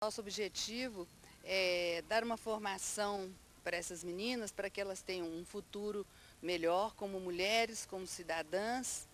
Nosso objetivo é dar uma formação para essas meninas, para que elas tenham um futuro melhor como mulheres, como cidadãs.